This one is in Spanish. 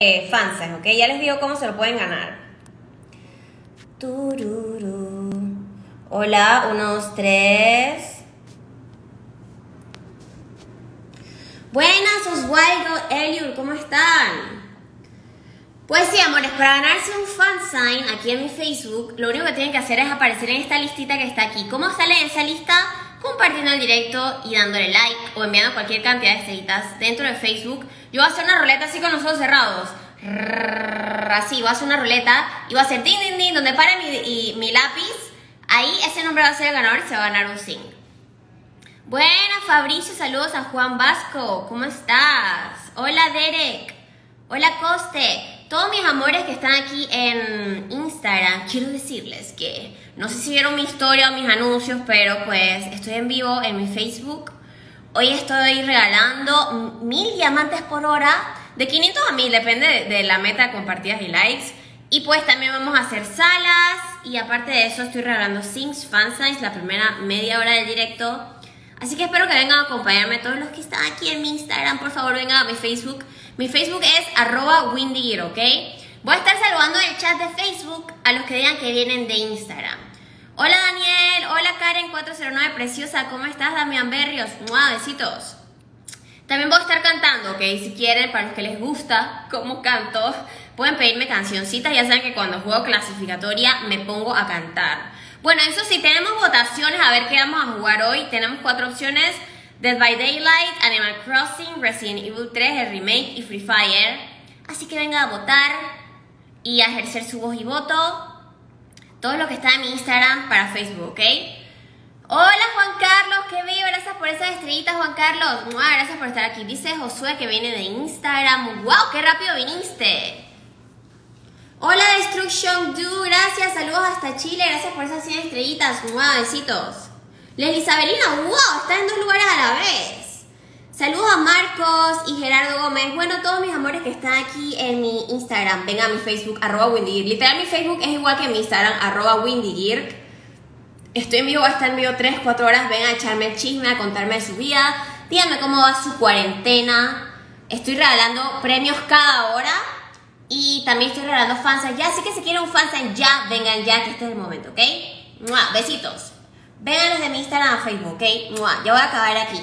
eh, ¿ok? Ya les digo cómo se lo pueden ganar. Tururú. Hola, unos tres. Buenas, Oswaldo, Eliur, ¿cómo están? Pues sí, amores, para ganarse un fan sign aquí en mi Facebook, lo único que tienen que hacer es aparecer en esta listita que está aquí. ¿Cómo sale esa lista? Compartiendo el directo y dándole like o enviando cualquier cantidad de estrellitas dentro de Facebook. Yo voy a hacer una ruleta así con los ojos cerrados. Así, voy a hacer una ruleta y voy a hacer din din din donde pare mi, mi lápiz. Ahí ese nombre va a ser el ganador y se va a ganar un zinc. Buenas, Fabricio, saludos a Juan Vasco. ¿Cómo estás? Hola, Derek. Hola, Coste. Todos mis amores que están aquí en Instagram, quiero decirles que no sé si vieron mi historia o mis anuncios, pero pues estoy en vivo en mi Facebook. Hoy estoy regalando mil diamantes por hora, de 500 a 1000, depende de, la meta de compartidas y likes. Y pues también vamos a hacer salas y aparte de eso estoy regalando Sings Fansigns la primera media hora del directo. Así que espero que vengan a acompañarme todos los que están aquí en mi Instagram. Por favor, vengan a mi Facebook. Mi Facebook es arroba windygear, ¿ok? Voy a estar saludando en el chat de Facebook a los que digan que vienen de Instagram. Hola Daniel, hola Karen409, preciosa, ¿cómo estás Damián Berrios? ¡Mua, besitos! También voy a estar cantando, ¿ok? Si quieren, para los que les gusta cómo canto, pueden pedirme cancioncitas. Ya saben que cuando juego clasificatoria me pongo a cantar. Bueno, eso sí, tenemos votaciones, a ver qué vamos a jugar hoy. Tenemos cuatro opciones. Dead by Daylight, Animal Crossing, Resident Evil 3, el remake y Free Fire. Así que venga a votar y a ejercer su voz y voto. Todo lo que está en mi Instagram para Facebook, ¿ok? Hola Juan Carlos, qué bello, gracias por esas estrellitas Juan Carlos. gracias por estar aquí. Dice Josué que viene de Instagram. ¡Wow! ¡Qué rápido viniste! Hola Destruction Do, gracias, saludos hasta Chile, gracias por esas 100 estrellitas. ¡Wow! Besitos. Leslie Isabelina, wow, está en dos lugares a la vez. Saludos a Marcos Gómez. Bueno, todos mis amores que están aquí en mi Instagram, vengan a mi Facebook, arroba WindyGear. Literal, mi Facebook es igual que mi Instagram, arroba WindyGear. Estoy en vivo, va a estar en vivo 3, 4 horas. Vengan a echarme el chisme, a contarme de su vida. Díganme cómo va su cuarentena. Estoy regalando premios cada hora. Y también estoy regalando fans ya. Así que si quieren un fansign ya, vengan ya, que este es el momento, ¿ok? Besitos. Vengan desde mi Instagram a Facebook, ¿ok? Ya voy a acabar aquí.